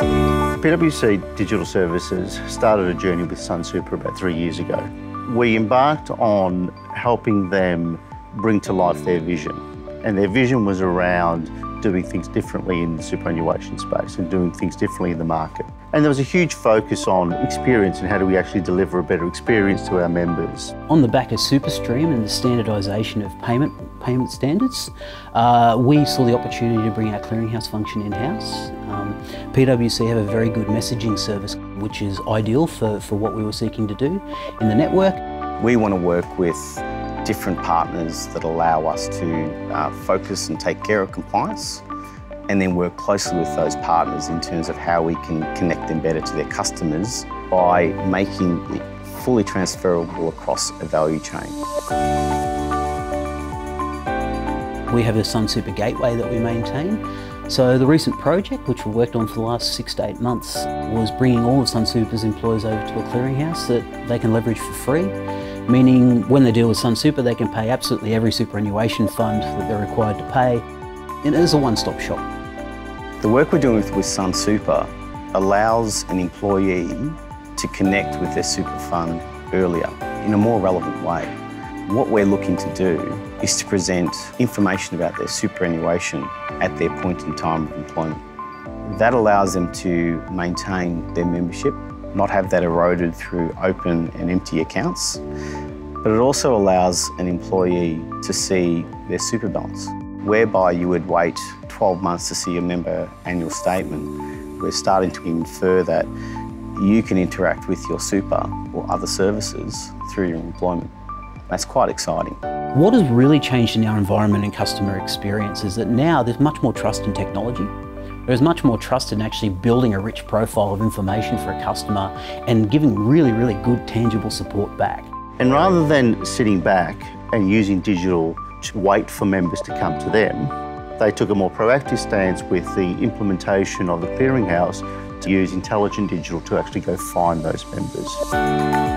PwC Digital Services started a journey with Sunsuper about three years ago. We embarked on helping them bring to life their vision. And their vision was around doing things differently in the superannuation space and doing things differently in the market. And there was a huge focus on experience and how do we actually deliver a better experience to our members. On the back of SuperStream and the standardisation of payment payment standards, uh, we saw the opportunity to bring our clearinghouse function in-house. Um, PwC have a very good messaging service which is ideal for, for what we were seeking to do in the network. We want to work with different partners that allow us to uh, focus and take care of compliance and then work closely with those partners in terms of how we can connect them better to their customers by making it fully transferable across a value chain. We have a Sunsuper Gateway that we maintain. So the recent project, which we worked on for the last six to eight months, was bringing all of Sunsuper's employees over to a clearinghouse that they can leverage for free meaning when they deal with Sunsuper, they can pay absolutely every superannuation fund that they're required to pay. And it is a one-stop shop. The work we're doing with, with Sunsuper allows an employee to connect with their super fund earlier in a more relevant way. What we're looking to do is to present information about their superannuation at their point in time of employment. That allows them to maintain their membership not have that eroded through open and empty accounts. But it also allows an employee to see their super balance, whereby you would wait 12 months to see a member annual statement. We're starting to infer that you can interact with your super or other services through your employment. That's quite exciting. What has really changed in our environment and customer experience is that now there's much more trust in technology. There's much more trust in actually building a rich profile of information for a customer and giving really, really good tangible support back. And rather than sitting back and using digital to wait for members to come to them, they took a more proactive stance with the implementation of the clearinghouse to use intelligent digital to actually go find those members.